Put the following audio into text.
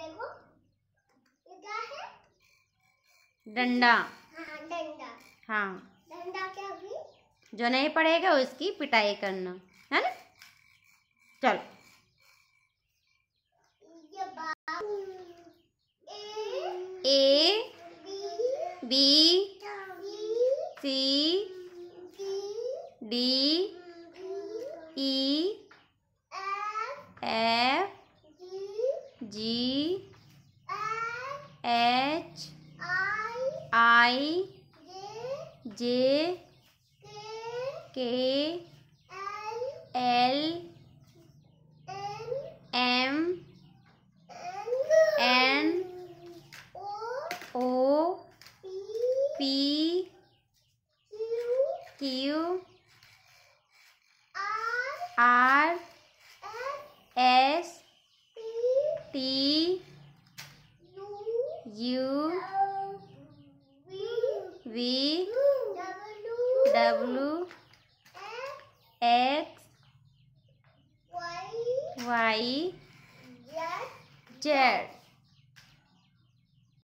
देखो ये क्या है? डंडा। हाँ डंडा। हाँ। डंडा क्या भी जो नहीं पड़ेगा उसकी पिटाई करना है ना? चलो। A B C D E F G H I J K L M N O P Q R U V W X Y Z.